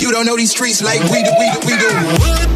You don't know these streets like we do, we do, we do.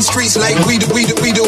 These streets like we do, we do, we do.